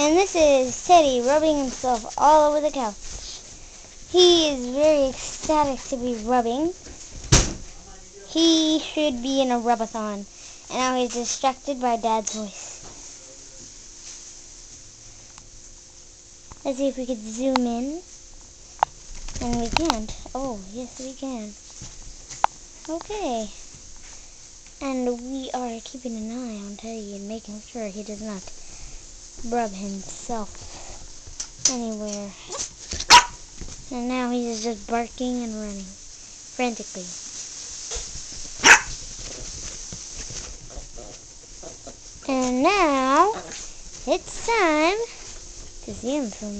And this is Teddy rubbing himself all over the couch. He is very ecstatic to be rubbing. He should be in a rubathon. And now he's distracted by Dad's voice. Let's see if we could zoom in. And we can't. Oh, yes we can. Okay. And we are keeping an eye on Teddy and making sure he does not rub himself anywhere. And now he's just barking and running frantically. And now it's time to see him from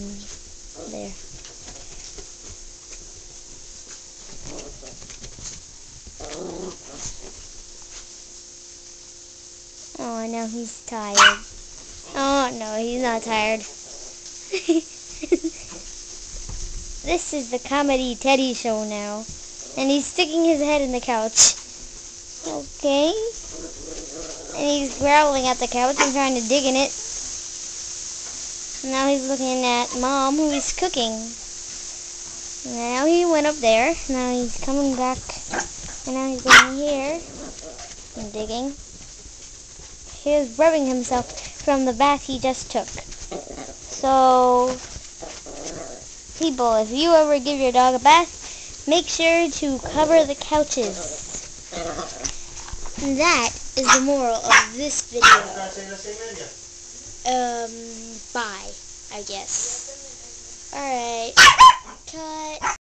there. Oh, I know he's tired. Oh, no, he's not tired. this is the Comedy Teddy show now. And he's sticking his head in the couch. Okay. And he's growling at the couch and trying to dig in it. Now he's looking at Mom, who is cooking. Now he went up there. Now he's coming back. And now he's going here and digging. He rubbing himself from the bath he just took. So, people, if you ever give your dog a bath, make sure to cover the couches. And that is the moral of this video. Um, bye, I guess. Alright, cut.